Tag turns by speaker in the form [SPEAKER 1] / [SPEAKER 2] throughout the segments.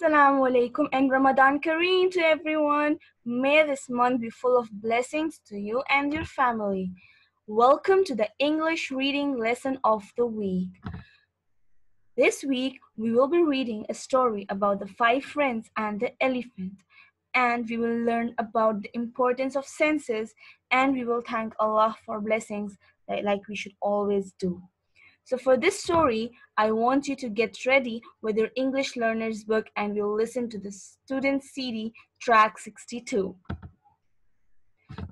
[SPEAKER 1] Assalamu alaikum and Ramadan Kareem to everyone. May this month be full of blessings to you and your family. Welcome to the English reading lesson of the week. This week, we will be reading a story about the five friends and the elephant. And we will learn about the importance of senses and we will thank Allah for blessings like we should always do. So for this story, I want you to get ready with your English Learner's book and we'll listen to the student CD track 62.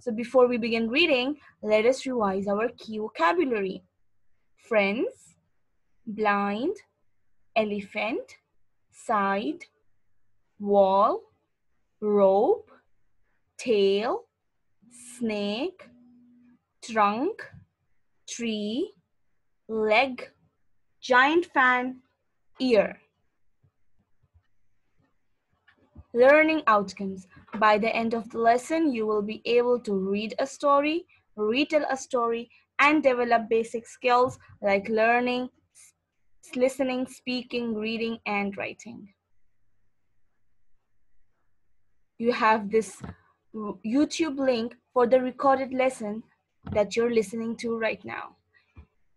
[SPEAKER 1] So before we begin reading, let us revise our key vocabulary. Friends, blind, elephant, side, wall, rope, tail, snake, trunk, tree, leg, giant fan, ear. Learning outcomes. By the end of the lesson, you will be able to read a story, retell a story, and develop basic skills like learning, listening, speaking, reading, and writing. You have this YouTube link for the recorded lesson that you're listening to right now.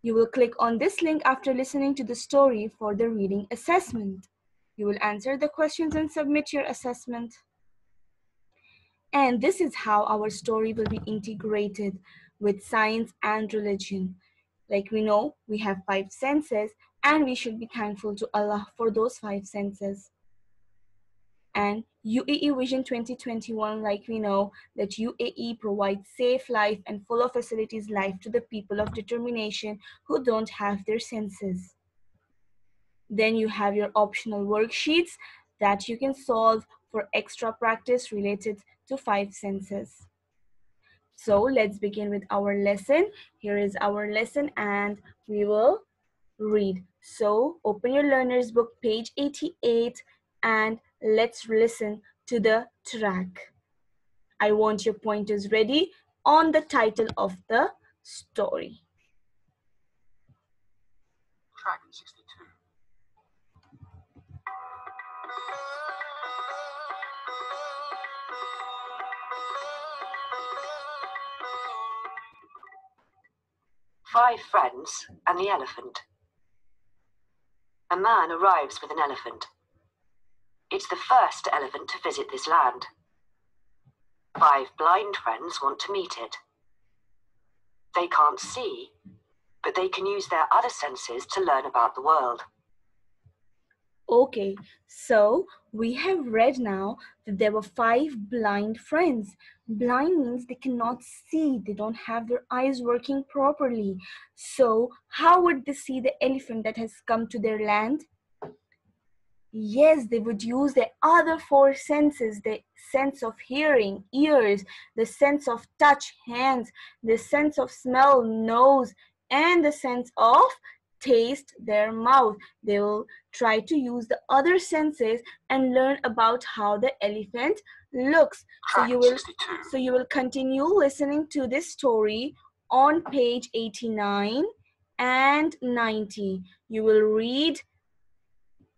[SPEAKER 1] You will click on this link after listening to the story for the reading assessment. You will answer the questions and submit your assessment. And this is how our story will be integrated with science and religion. Like we know, we have five senses and we should be thankful to Allah for those five senses and UAE Vision 2021, like we know that UAE provides safe life and full of facilities life to the people of determination who don't have their senses. Then you have your optional worksheets that you can solve for extra practice related to five senses. So let's begin with our lesson. Here is our lesson and we will read. So open your learner's book, page 88 and let's listen to the track. I want your pointers ready on the title of the story.
[SPEAKER 2] Track 62. Five friends and the elephant. A man arrives with an elephant. It's the first elephant to visit this land. Five blind friends want to meet it. They can't see, but they can use their other senses to learn about the world.
[SPEAKER 1] Okay, so we have read now that there were five blind friends. Blind means they cannot see, they don't have their eyes working properly. So, how would they see the elephant that has come to their land? Yes they would use the other four senses the sense of hearing ears the sense of touch hands the sense of smell nose and the sense of taste their mouth. They will try to use the other senses and learn about how the elephant looks. So you will so you will continue listening to this story on page 89 and 90 you will read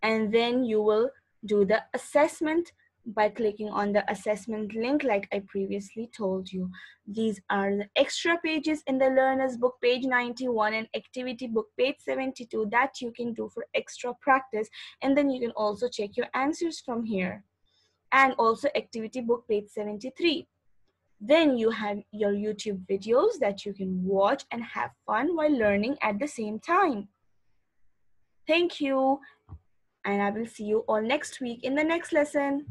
[SPEAKER 1] and then you will do the assessment by clicking on the assessment link like I previously told you. These are the extra pages in the learner's book page 91 and activity book page 72 that you can do for extra practice and then you can also check your answers from here and also activity book page 73. Then you have your YouTube videos that you can watch and have fun while learning at the same time. Thank you and I will see you all next week in the next lesson.